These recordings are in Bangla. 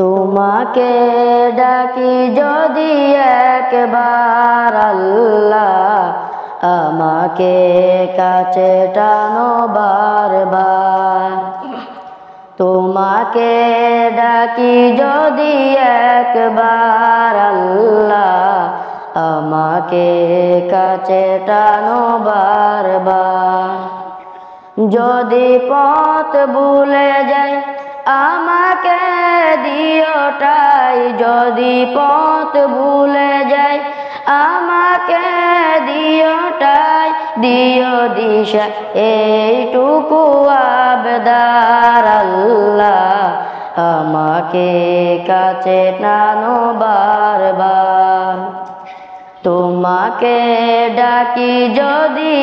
তোমাকে ডাকি যদি একবার আল্লাহ আমাকে কাছে টানো বারবার। তোমাকে ডাকি যদি একবার আল্লাহ আমাকে কাছে টানো বারবার। যদি পথ ভুলে যাই আমাকে দিওটাই যদি পথ ভুলে যাই, আমাকে দিওটাই দিও দিশা, এইটুকু আবদার আল্লাহ আমাকে কাছে টানো বারবার। তোমাকে ডাকি যদি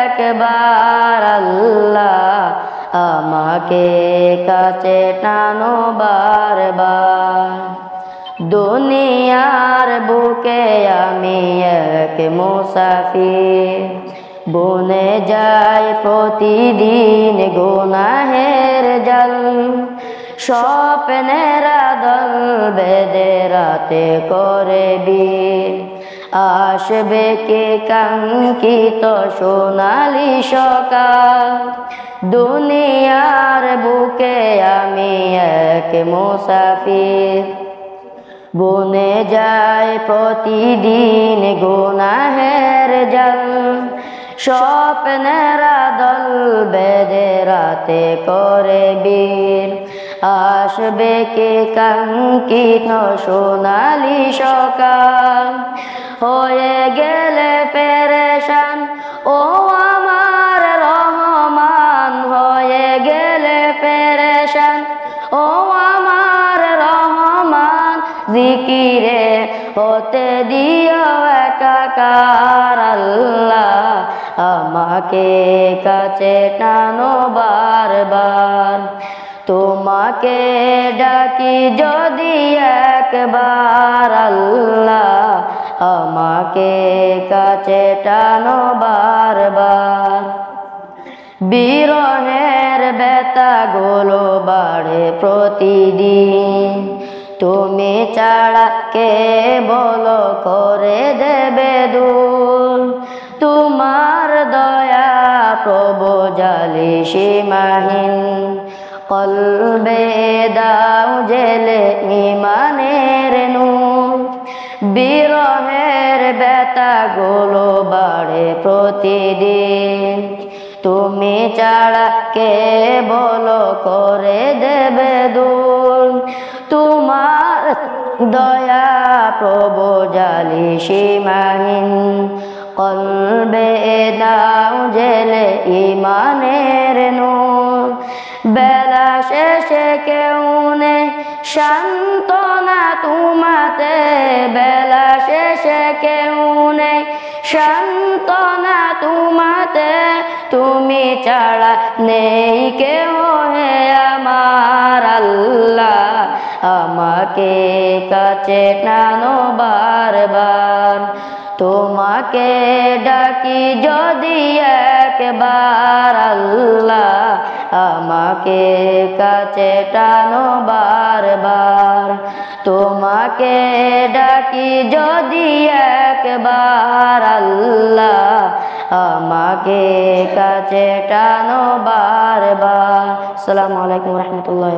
একবার আমাকে কাছে টানো বারবার। দুনিয়ার বুকে আমি এক মুসাফির। বনে যাই প্রতিদিন গুনাহের জল। স্বপ্নেরা দল বেদে রাতে করে বীর। আসবে কে কাঙ্কিত সোনালি সকাল? দুনিয়ার বুকে আমি এক মুসাফির। বনে যায় প্রতিদিন গুনাহের জল। স্বপ্নেরা দল বেদে রাতে করে বীর। আসবে কে কাঙ্কিত সোনালি সকাল? হয়ে গেলে পেরেশান, ও আমার রহমান। হয়ে গেলে পেরেশান, ও আমার রহমান। জিকিরে হতে দিও একাকার আল্লাহ। আমাকে কাছে টানো বারবার। তোমাকে ডাকি যদি একবার আল্লাহ আমাকে কাছে টানো বারবার। বিরহের বেতা গুলো বাড়ে প্রতিদিন। তুমি ছাড়া কে বলো করে দেবে দূর। সীমাহীন। কলবে দাও জেলে ইমানের নূর। বিরহেরগুলো বাড়ে প্রতিদিন। তুমি ছাড়া কে বলো করে দেবে দূর? তোমার দয়া প্রভু জালি সীমাহীন। কলবে দাও জেলে ইমানের নূর। বেলা শেষে কেউ নেই শান্তনা তোমাতে। বেলা শেষে কেউ নেই শান্তনা তোমাতে। তুমি ছাড়া নেই কেউ হে আমার আল্লাহ। আমাকে কাছে টানো বারবার। তোমাকে ডাকি যদি একবার আল্লাহ আমাকে কাছে টানো বারবার। তোমাকে ডাকি যদি একবার আল্লাহ আমাকে কাছে টানো বারবার। আসসালামু আলাইকুম রহমতুল্লাহ